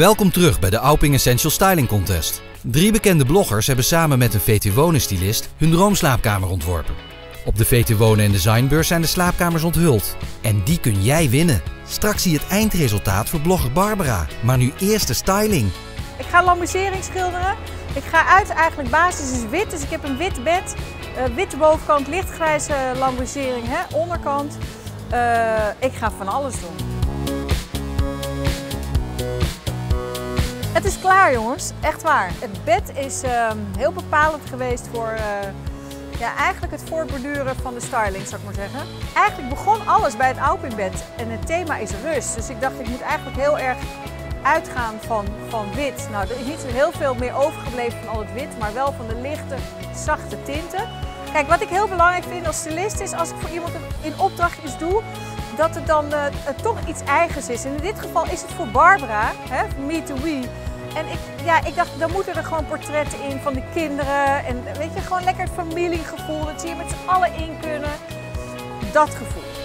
Welkom terug bij de Auping Essential Styling Contest. Drie bekende bloggers hebben samen met een VT Wonen stylist hun droomslaapkamer ontworpen. Op de VT Wonen en Designbeurs zijn de slaapkamers onthuld. En die kun jij winnen. Straks zie je het eindresultaat voor blogger Barbara. Maar nu eerst de styling. Ik ga lambrisering schilderen. Ik ga uit, eigenlijk basis is wit, dus ik heb een wit bed. Uh, witte bovenkant, lichtgrijze lambrisering, hè, onderkant. Uh, ik ga van alles doen. Het is klaar jongens, echt waar. Het bed is uh, heel bepalend geweest voor ja, eigenlijk het voortborduren van de styling, zou ik maar zeggen. Eigenlijk begon alles bij het Alpinbed en het thema is rust. Dus ik dacht, ik moet eigenlijk heel erg uitgaan van, van wit. Nou, er is niet heel veel meer overgebleven van al het wit, maar wel van de lichte, zachte tinten. Kijk, wat ik heel belangrijk vind als stylist is, als ik voor iemand in opdracht iets doe, dat het dan uh, toch iets eigens is. En in dit geval is het voor Barbara, hè, Me to We. En ik, ja, ik dacht, dan moeten er gewoon portretten in van de kinderen. En weet je, gewoon lekker het familiegevoel. Dat ze hier met z'n allen in kunnen. Dat gevoel.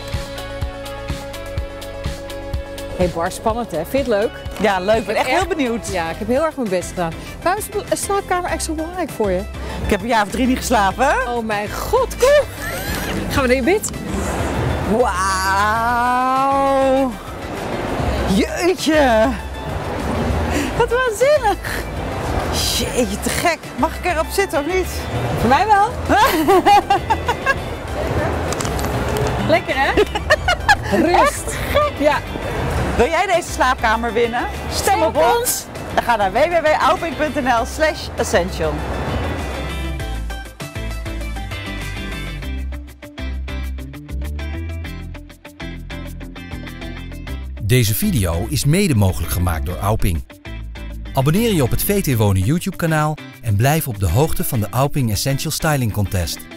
Hey Bar, spannend hè? Vind je het leuk? Ja, leuk. Ik ben echt, heel benieuwd. Ja, ik heb heel erg mijn best gedaan. Waarom is een slaapkamer echt zo belangrijk voor je? Ik heb een jaar of drie niet geslapen. Oh mijn god, kom! Gaan we naar je bed? Wauw! Jeetje! Wat waanzinnig! Jeetje, te gek. Mag ik erop zitten of niet? Voor mij wel. Lekker hè? Rust. Ja. Wil jij deze slaapkamer winnen? Stem op ons. Dan ga naar www.auping.nl slash essential. Deze video is mede mogelijk gemaakt door Auping. Abonneer je op het VT Wonen YouTube kanaal en blijf op de hoogte van de Auping Essential Styling Contest.